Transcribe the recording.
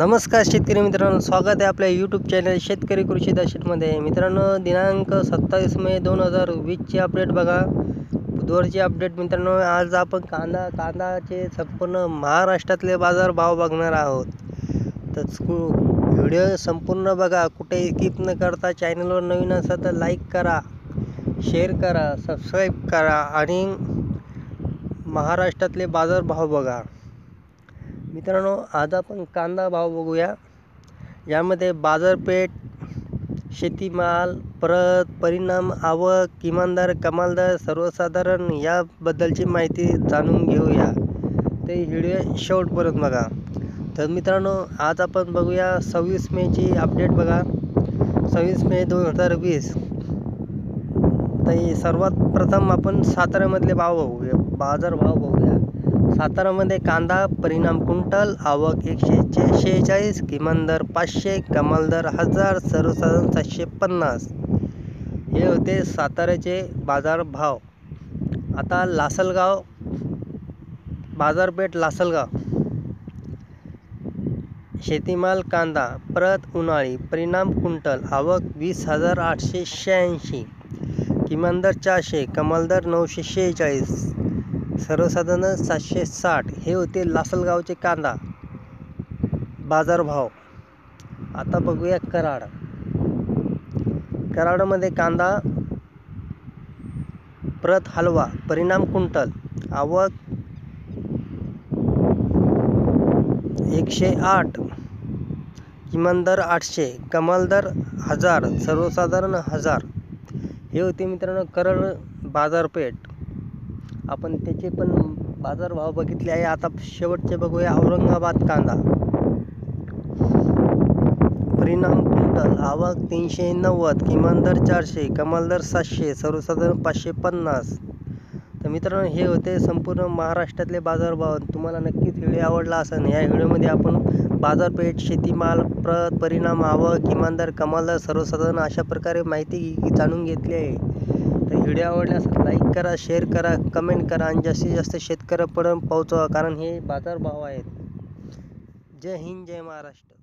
नमस्कार शेतकरी मित्रांनो स्वागत आहे आपल्या यूट्यूब चॅनल शेतकरी कृषी दशेटमध्ये. मित्रांनो दिनांक सत्तावीस मे दोन हजार वीसची अपडेट बघा. बुधवारची अपडेट मित्रांनो आज आपण कांदा कांदाचे संपूर्ण महाराष्ट्रातले बाजार भाव बघणार आहोत. तर व्हिडिओ संपूर्ण बघा. कुठे स्किप न करता चॅनलवर नवीन असा तर लाईक करा शेअर करा सबस्क्राईब करा आणि महाराष्ट्रातले बाजार भाव बघा. मित्रांनो आज आपण कांदा भाव बघूया. यामध्ये बाजारपेठ शेतीमाल परत परिणाम आवक किमानदार कमालदार सर्वसाधारण याबद्दलची माहिती जाणून घेऊया. ते व्हिडिओ शेवटपर्यंत बघा. तर मित्रांनो आज आपण बघूया सव्वीस मेची अपडेट बघा. सव्वीस मे दोन हजार वीस. तर सर्वात प्रथम आपण साताऱ्यामधले भाव बघूया. बाजार भाव बघूया. सातारामध्ये कांदा परिणाम कुंटल आवक एकशे शेहेचाळीस किमान दर पाचशे कमाल दर हजार सर्वसाधारण सातशे पन्नास. हे होते साताऱ्याचे बाजारभाव. आता लासलगाव बाजारपेठ लासलगाव. शेतीमाल कांदा परत उन्हाळी परिणाम कुंटल आवक वीस हजार आठशे शहाऐंशी किमान दर चारशे कमाल दर नऊशे शेहेचाळीस. सर्वसाधारण सातशे साठ हे होते लासलगावचे कांदा. बाजारभाव आता बघूया कराड. कराडमध्ये कांदा प्रत हलवा परिणाम कुंटल आवक एकशे आठ किमान दर आठशे कमाल दर हजार सर्वसाधारण हजार. हे होते मित्रांनो कराड बाजारपेठ. आपण त्याचे पण बाजारभाव बघितले आहे. आता शेवटचे बघूया औरंगाबाद कांदा. परिणाम क्विंटल आवक तीनशे नव्वद किमान दर चारशे कमाल दर सातशे सर्वसाधारण पाचशे पन्नास. तर मित्रांनो हे होते संपूर्ण महाराष्ट्रातले बाजारभाव. तुम्हाला नक्कीच व्हिडिओ आवडला असेल या व्हिडिओमध्ये आपण बाजारपेठ शेतीमाल प्रत परिणाम आवक किमान दर कमाल दर सर्वसाधारण अशा प्रकारे माहिती जाणून घेतली आहे. तर व्हिडिओ आवडल्यास लाईक करा शेअर करा कमेंट करा आणि जास्तीत जास्त शेतकऱ्यापर्यंत पोहोचवा कारण हे बाजारभाव आहेत. जय हिंद जय महाराष्ट्र.